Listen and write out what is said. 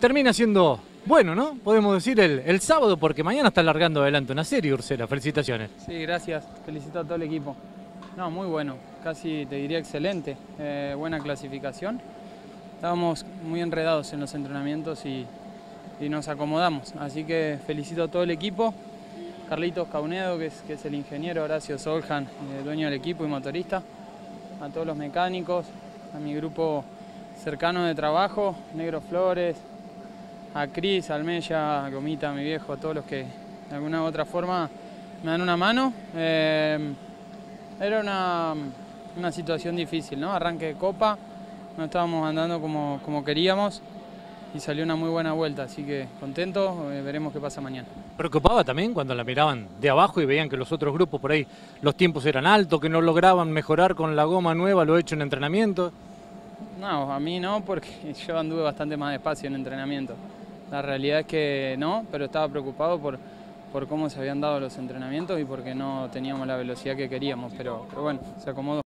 termina siendo bueno, ¿no? Podemos decir el, sábado, porque mañana está largando adelante una serie, Ursera. Felicitaciones. Sí, gracias. Felicito a todo el equipo. No, muy bueno. Casi te diría excelente. Eh, buena clasificación. Estábamos muy enredados en los entrenamientos y, y nos acomodamos. Así que felicito a todo el equipo. Carlitos Caunedo, que es, que es el ingeniero, Horacio Soljan, eh, dueño del equipo y motorista, a todos los mecánicos, a mi grupo cercano de trabajo, Negro Flores, a Cris, Almella, a Gomita, a mi viejo, a todos los que de alguna u otra forma me dan una mano. Eh, era una, una situación difícil, ¿no? Arranque de copa, no estábamos andando como, como queríamos y salió una muy buena vuelta, así que contento, eh, veremos qué pasa mañana. ¿Preocupaba también cuando la miraban de abajo y veían que los otros grupos por ahí los tiempos eran altos, que no lograban mejorar con la goma nueva, lo hecho en entrenamiento? No, a mí no, porque yo anduve bastante más despacio en entrenamiento. La realidad es que no, pero estaba preocupado por, por cómo se habían dado los entrenamientos y porque no teníamos la velocidad que queríamos, pero, pero bueno, se acomodó.